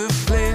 never play.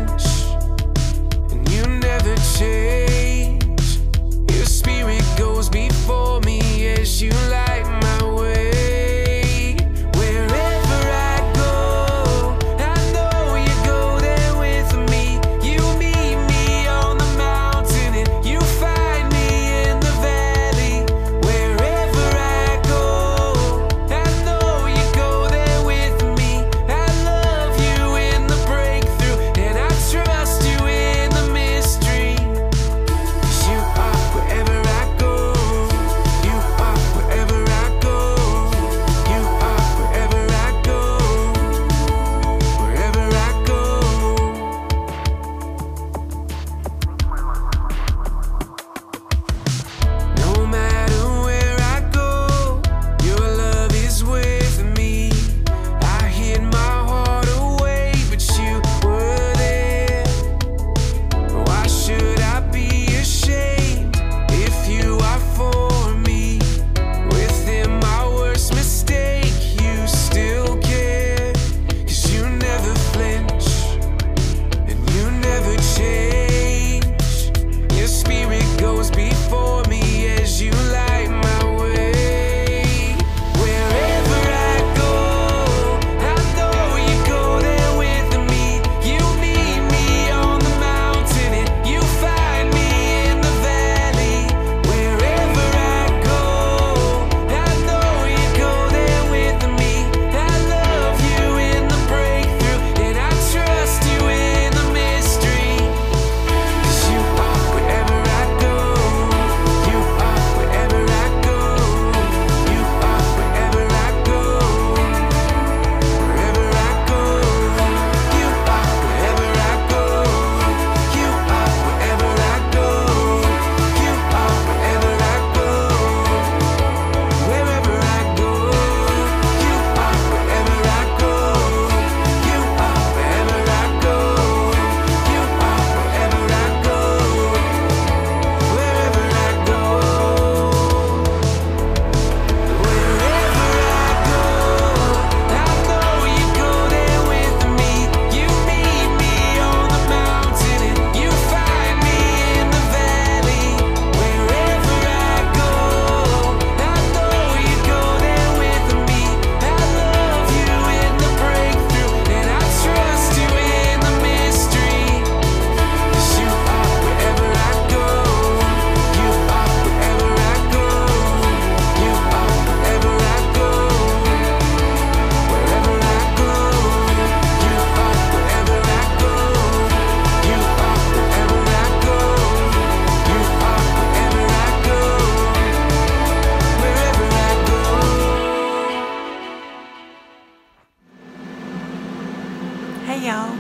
Hey, y'all.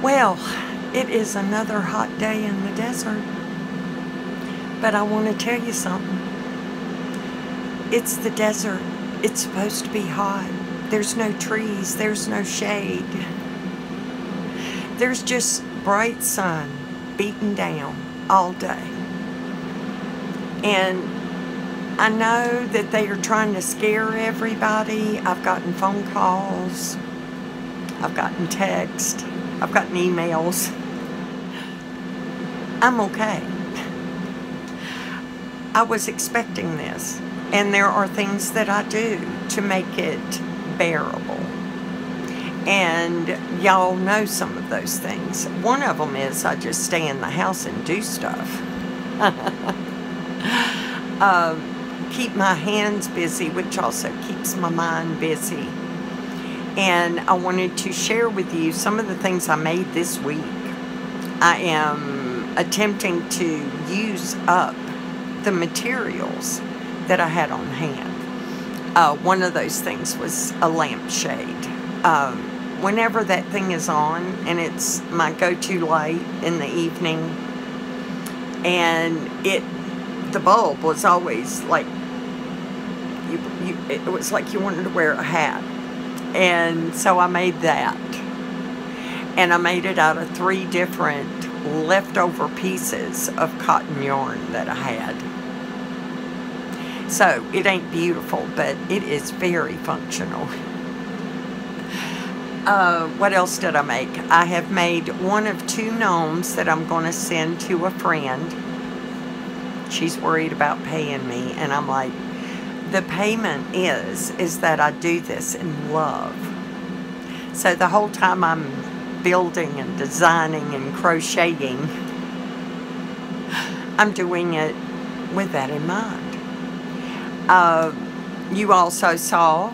Well, it is another hot day in the desert. But I want to tell you something. It's the desert. It's supposed to be hot. There's no trees. There's no shade. There's just bright sun beating down all day. And I know that they are trying to scare everybody. I've gotten phone calls, I've gotten text, I've gotten emails. I'm okay. I was expecting this, and there are things that I do to make it bearable. And y'all know some of those things. One of them is I just stay in the house and do stuff. um, keep my hands busy, which also keeps my mind busy. And I wanted to share with you some of the things I made this week. I am attempting to use up the materials that I had on hand. Uh, one of those things was a lampshade. Um, whenever that thing is on, and it's my go-to light in the evening, and it, the bulb was always like you, you, it was like you wanted to wear a hat. And so I made that. And I made it out of three different leftover pieces of cotton yarn that I had. So it ain't beautiful, but it is very functional. Uh, what else did I make? I have made one of two gnomes that I'm going to send to a friend. She's worried about paying me, and I'm like, the payment is, is that I do this in love. So the whole time I'm building and designing and crocheting, I'm doing it with that in mind. Uh, you also saw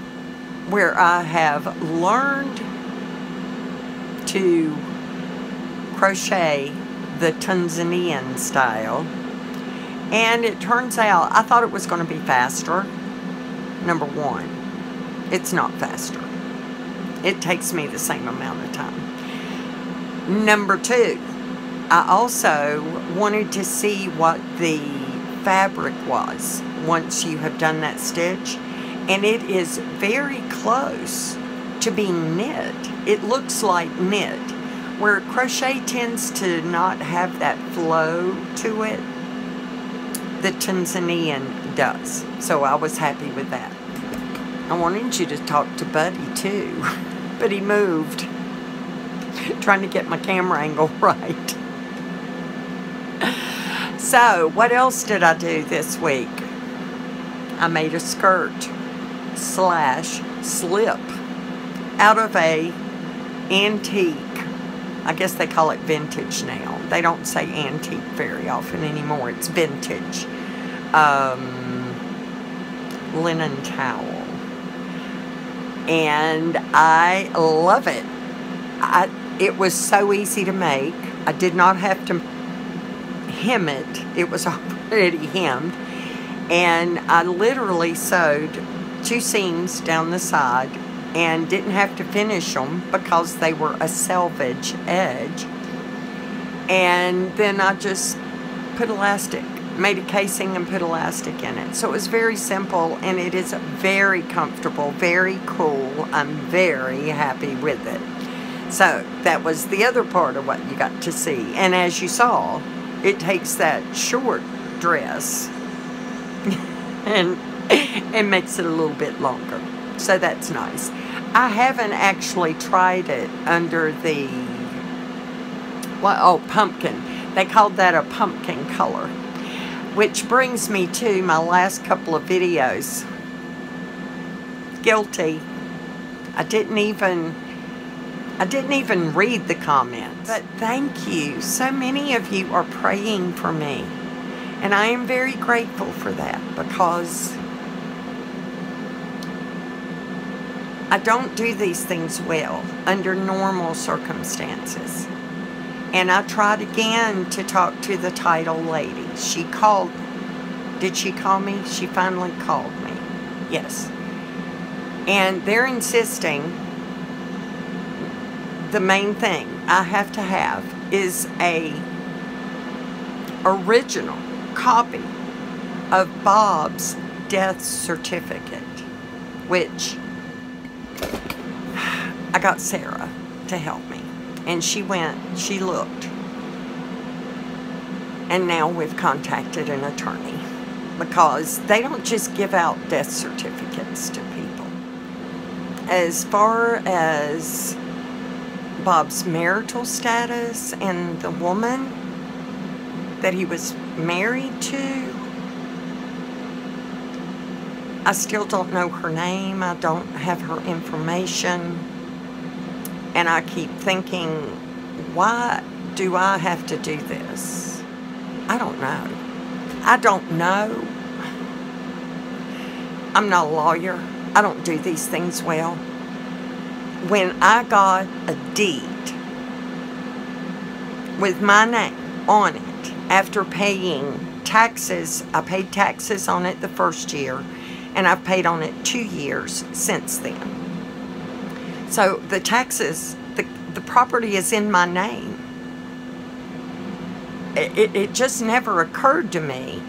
where I have learned to crochet the Tunisian style. And it turns out, I thought it was going to be faster number one, it's not faster. It takes me the same amount of time. Number two, I also wanted to see what the fabric was once you have done that stitch. And it is very close to being knit. It looks like knit. Where crochet tends to not have that flow to it, the Tunisian does. So I was happy with that. I wanted you to talk to Buddy too, but he moved. Trying to get my camera angle right. So, what else did I do this week? I made a skirt slash slip out of a antique. I guess they call it vintage now. They don't say antique very often anymore. It's vintage. Um, linen towel and I love it. I, it was so easy to make. I did not have to hem it. It was already hemmed. And I literally sewed two seams down the side and didn't have to finish them because they were a selvage edge. And then I just put elastic made a casing and put elastic in it. So it was very simple and it is very comfortable, very cool. I'm very happy with it. So that was the other part of what you got to see. And as you saw, it takes that short dress and and makes it a little bit longer. So that's nice. I haven't actually tried it under the, well, oh, pumpkin. They called that a pumpkin color. Which brings me to my last couple of videos. Guilty. I didn't even I didn't even read the comments. But thank you. So many of you are praying for me. And I am very grateful for that because I don't do these things well under normal circumstances. And I tried again to talk to the title lady. She called. Did she call me? She finally called me. Yes. And they're insisting the main thing I have to have is a original copy of Bob's death certificate, which I got Sarah to help me. And she went, she looked. And now we've contacted an attorney because they don't just give out death certificates to people. As far as Bob's marital status and the woman that he was married to, I still don't know her name. I don't have her information. And I keep thinking, why do I have to do this? I don't know. I don't know. I'm not a lawyer. I don't do these things well. When I got a deed with my name on it after paying taxes, I paid taxes on it the first year and I've paid on it two years since then. So the taxes, the, the property is in my name. It, it, it just never occurred to me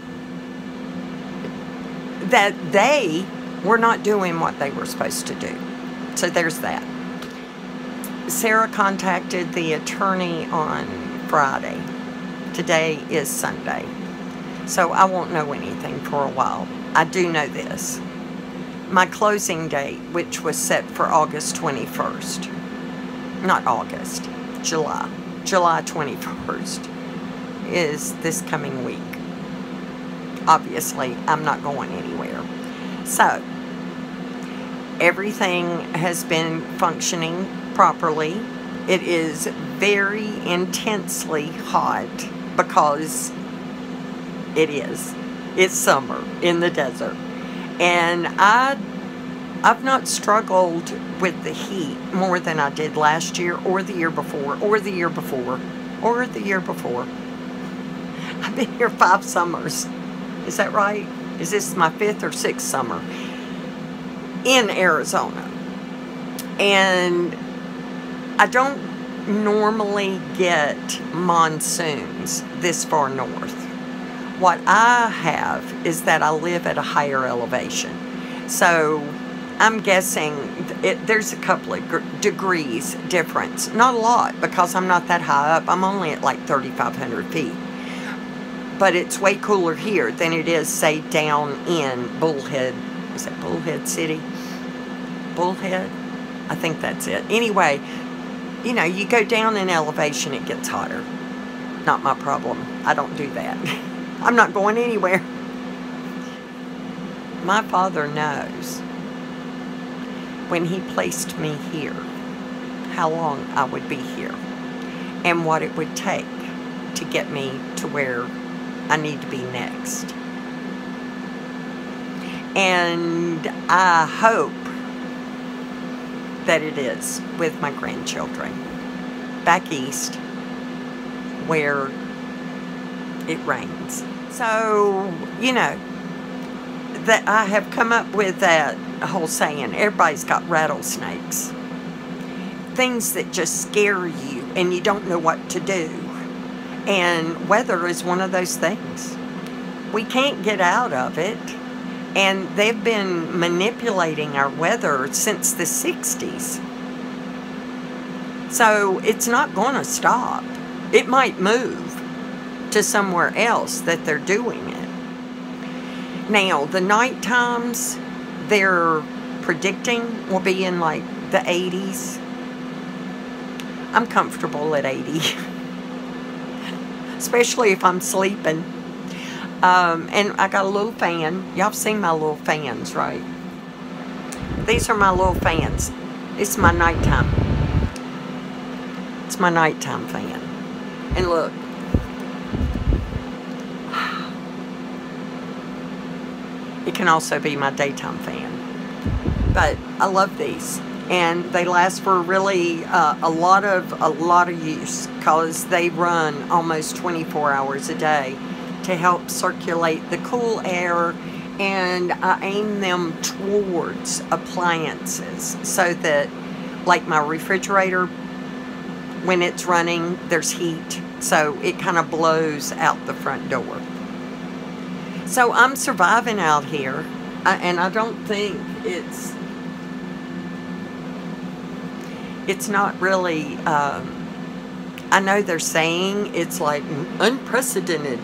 that they were not doing what they were supposed to do. So there's that. Sarah contacted the attorney on Friday. Today is Sunday. So I won't know anything for a while. I do know this. My closing date, which was set for August 21st, not August, July, July 21st, is this coming week. Obviously, I'm not going anywhere. So, everything has been functioning properly. It is very intensely hot because it is. It's summer in the desert. And I I've not struggled with the heat more than I did last year or the year before or the year before or the year before. I've been here five summers. Is that right? Is this my fifth or sixth summer in Arizona? And I don't normally get monsoons this far north. What I have is that I live at a higher elevation. So I'm guessing it, there's a couple of degrees difference. Not a lot because I'm not that high up. I'm only at like 3,500 feet. But it's way cooler here than it is, say, down in Bullhead. Is that Bullhead City? Bullhead? I think that's it. Anyway, you know, you go down in elevation, it gets hotter. Not my problem. I don't do that. I'm not going anywhere. My father knows when he placed me here how long I would be here and what it would take to get me to where I need to be next. And I hope that it is with my grandchildren back east where it rains. So, you know, that I have come up with that whole saying, everybody's got rattlesnakes. Things that just scare you and you don't know what to do. And weather is one of those things. We can't get out of it. And they've been manipulating our weather since the 60s. So it's not going to stop. It might move to somewhere else that they're doing it. Now, the night times they're predicting will be in like the 80s. I'm comfortable at 80, especially if I'm sleeping. Um, and I got a little fan. Y'all seen my little fans, right? These are my little fans. It's my nighttime. It's my nighttime fan. And look, It can also be my daytime fan. But I love these. And they last for really uh, a lot of a lot of use because they run almost 24 hours a day to help circulate the cool air and I aim them towards appliances so that like my refrigerator when it's running, there's heat, so it kind of blows out the front door. So I'm surviving out here, and I don't think it's it's not really. Um, I know they're saying it's like unprecedented.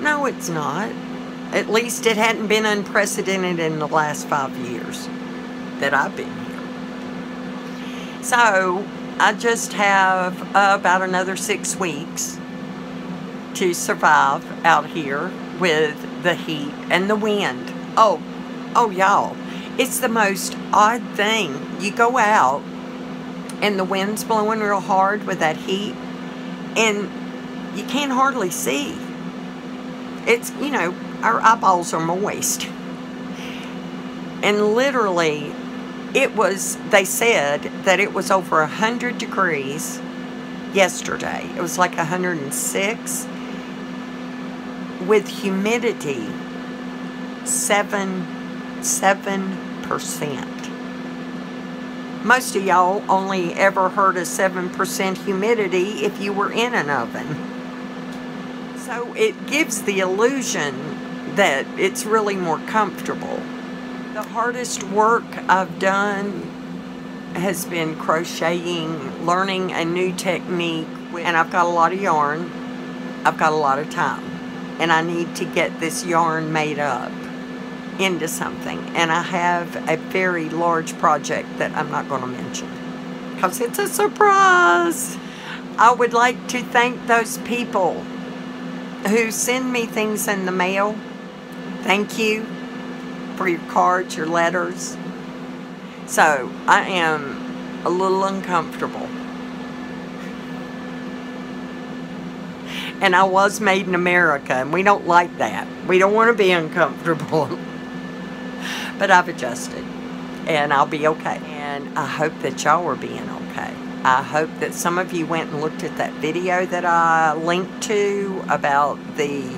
No, it's not. At least it hadn't been unprecedented in the last five years that I've been here. So I just have uh, about another six weeks to survive out here with the heat and the wind. Oh, oh, y'all, it's the most odd thing. You go out and the wind's blowing real hard with that heat, and you can't hardly see. It's, you know, our eyeballs are moist. And literally, it was, they said that it was over 100 degrees yesterday. It was like 106 with humidity 7 7%. Most of y'all only ever heard of 7% humidity if you were in an oven. So it gives the illusion that it's really more comfortable. The hardest work I've done has been crocheting, learning a new technique, and I've got a lot of yarn. I've got a lot of time and I need to get this yarn made up into something. And I have a very large project that I'm not going to mention because it's a surprise. I would like to thank those people who send me things in the mail. Thank you for your cards, your letters. So I am a little uncomfortable. And I was made in America, and we don't like that. We don't want to be uncomfortable. but I've adjusted, and I'll be okay. And I hope that y'all are being okay. I hope that some of you went and looked at that video that I linked to about the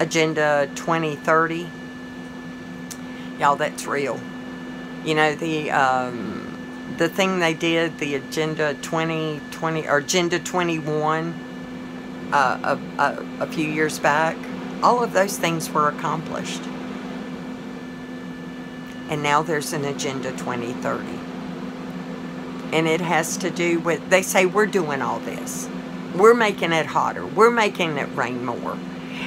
Agenda 2030. Y'all, that's real. You know, the um, the thing they did, the Agenda 2020 or Agenda 21 uh, a, a, a few years back, all of those things were accomplished. And now there's an Agenda 2030. And it has to do with, they say we're doing all this. We're making it hotter. We're making it rain more.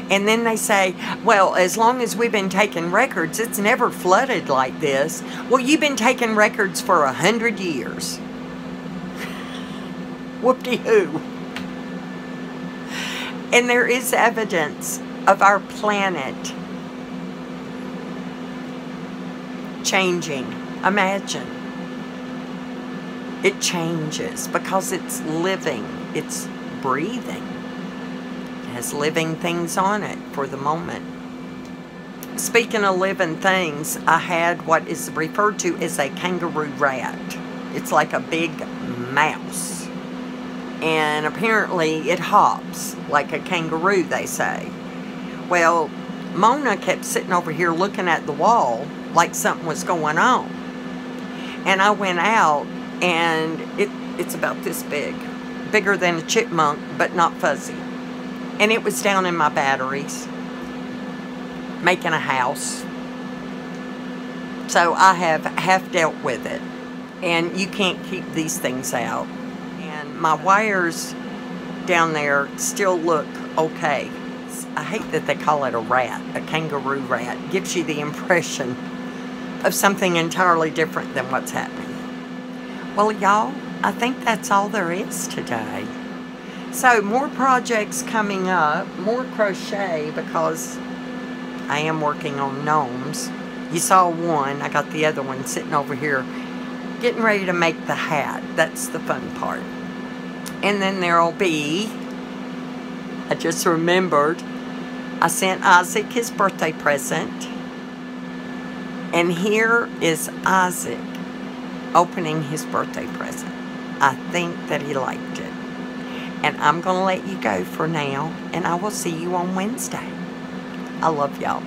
And then they say, well, as long as we've been taking records, it's never flooded like this. Well, you've been taking records for a hundred years. Whoop-de-hoo. And there is evidence of our planet changing. Imagine. It changes because it's living, it's breathing. It has living things on it for the moment. Speaking of living things, I had what is referred to as a kangaroo rat. It's like a big mouse and apparently it hops like a kangaroo, they say. Well, Mona kept sitting over here looking at the wall like something was going on. And I went out, and it, it's about this big. Bigger than a chipmunk, but not fuzzy. And it was down in my batteries, making a house. So I have half dealt with it. And you can't keep these things out my wires down there still look okay. I hate that they call it a rat, a kangaroo rat. Gives you the impression of something entirely different than what's happening. Well, y'all, I think that's all there is today. So, more projects coming up, more crochet because I am working on gnomes. You saw one, I got the other one sitting over here getting ready to make the hat. That's the fun part. And then there'll be, I just remembered, I sent Isaac his birthday present. And here is Isaac opening his birthday present. I think that he liked it. And I'm going to let you go for now. And I will see you on Wednesday. I love y'all.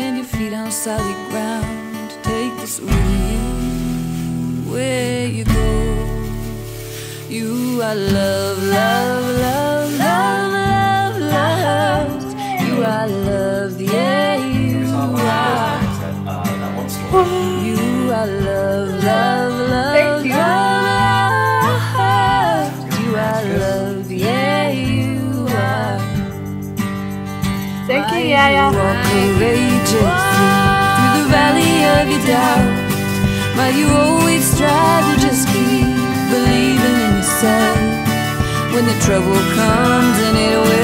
And your feet on solid ground. Take this with you where you go. You are love, love, love, love, love, love. You are love, yeah, you are. You are love, love, love, love. You are love, yeah, you are. Thank you, Might Yaya. Walk through the valley of your doubt. Might you always strive to just keep believing in yourself when the trouble comes and it will.